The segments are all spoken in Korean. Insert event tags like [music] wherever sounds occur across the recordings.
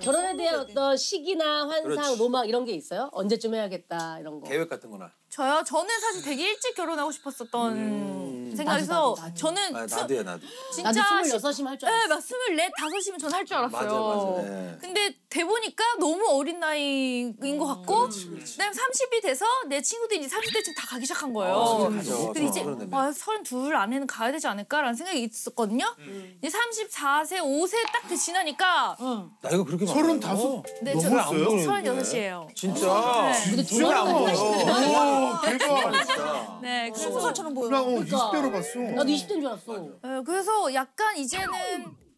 결혼에 대한 어떤 시기나 환상, 그렇지. 로망 이런 게 있어요? 언제쯤 해야겠다 이런 거. 계획 같은 거나. 저요? 저는 사실 되게 일찍 결혼하고 싶었었던 생각에서 나도, 나도, 나도. 저는 아, 스- 나도야 나도. 진짜 나도 시- 26이면 할줄 네, 알았어. 막 스물넷, 다섯이면 전 할 줄 알았어요. 맞아, 맞아. 네. 근데 돼 보니까 너무 어린 나이인 것 같고, 그다음에 30이 돼서 내 친구들이 이제 30대쯤 다 가기 시작한 거예요. 어, 가죠. 근데 이제. 아, 32 안에는 가야 되지 않을까라는 생각이 있었거든요. 이제 34세, 5세 딱돼 지나니까 나이가 그렇게 많아. 서른다섯 네, 저 넘었어요? 36이에요. 진짜. 네. 근데 동안이가 와 대박. [laughs] 네, 그래서 살처럼 보여. 나 어, 20대로 봤어. 나도 20대인 줄 알았어. 어, 그래서 약간 이제는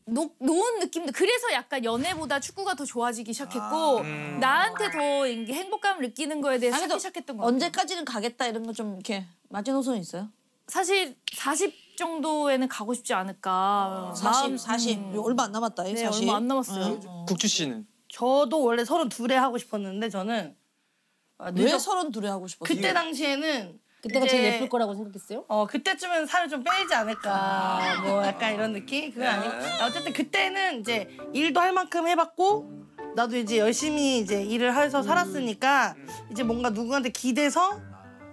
노, 노은 느낌도 그래서 약간 연애보다 축구가 더 좋아지기 시작했고 나한테 더 이게 행복감을 느끼는 거에 대해서 아니, 찾기 시작했던 거 같아요. 언제까지는 가겠다 이런 거 좀 이렇게 마지노선이 있어요? 사실 40 정도에는 가고 싶지 않을까. 40, 마음- 40. 음. 얼마 안 남았다. 이 네, 40. 얼마 안 남았어요. 국주 씨는 저도 원래 서른 둘에 하고 싶었는데 저는 아, 왜? 서른 둘에 하고 싶었어요? 그때 당시에는 그때가 이제- 제일 예쁠 거라고 생각했어요? 어 그때쯤은 살을 좀 빼지 않을까. 뭐 약간 이런 느낌? 그건 아니고. 아, 어쨌든 그때는 이제 일도 할 만큼 해봤고 나도 이제 열심히 이제 일을 해서 살았으니까 이제 뭔가 누구한테 기대서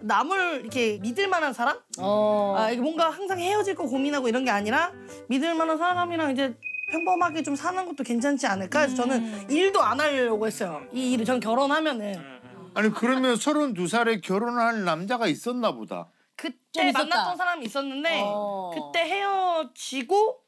남을 이렇게 믿을 만한 사람? 어. 아 이게 뭔가 항상 헤어질 거 고민하고 이런 게 아니라 믿을 만한 사람이랑 이제 평범하게 좀 사는 것도 괜찮지 않을까? 해서 저는 일도 안 하려고 했어요. 이 일을 전 결혼하면은 아니 그러면 서른두 살에 결혼할 남자가 있었나 보다. 좀 그때. 만났던 사람이 있었는데 어. 그때 헤어지고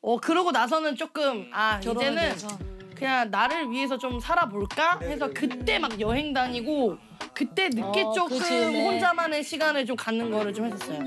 어 그러고 나서는 조금 아 결혼에 이제는. 그냥 나를 위해서 좀 살아볼까 해서 그때 막 여행 다니고 그때 늦게 어, 조금 그 즈음에. 혼자만의 시간을 좀 갖는 거를 좀 했었어요.